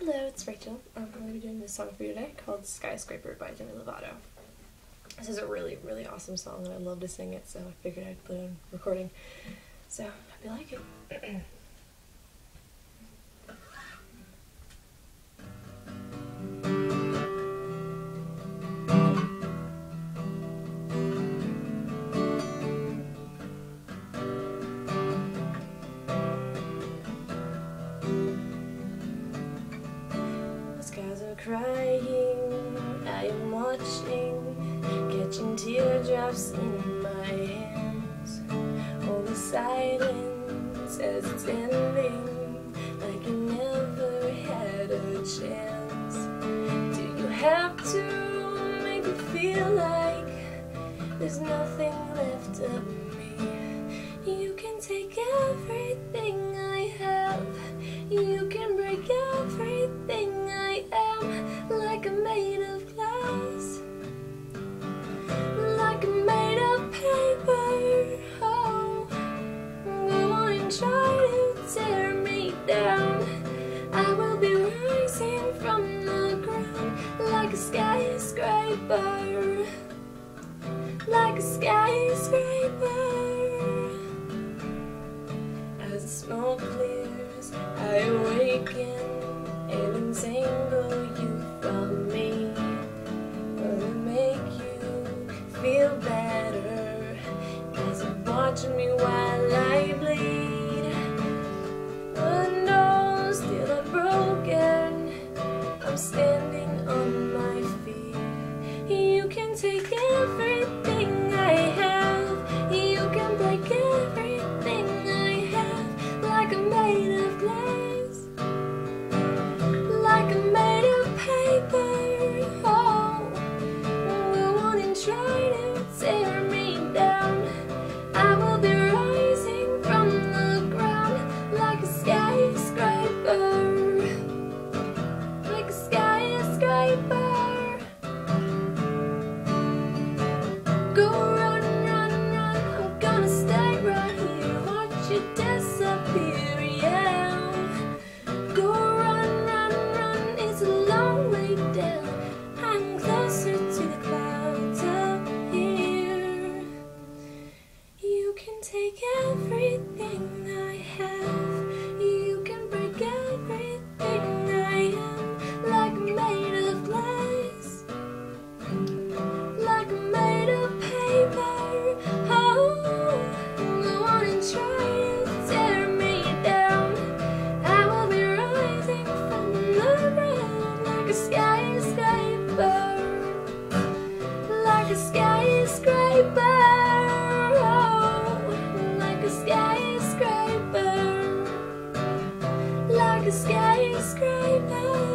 Hello, it's Rachel. Um, I'm going to be doing this song for you today called Skyscraper by Demi Lovato. This is a really, really awesome song and I love to sing it, so I figured I'd put it on recording. So, hope you like it. crying, I am watching, catching teardrops in my hands. All the silence as it's ending, like you never had a chance. Do you have to make it feel like there's nothing left of me? You can take everything tear me down. I will be rising from the ground like a skyscraper, like a skyscraper. As the smoke clears, I awaken and entangle take everything I have. You can break everything I am. Like made of glass. Like made of paper. Oh, go on and try to tear me down. I will be rising from the ground like a skyscraper. Like a skyscraper. Skyscraper.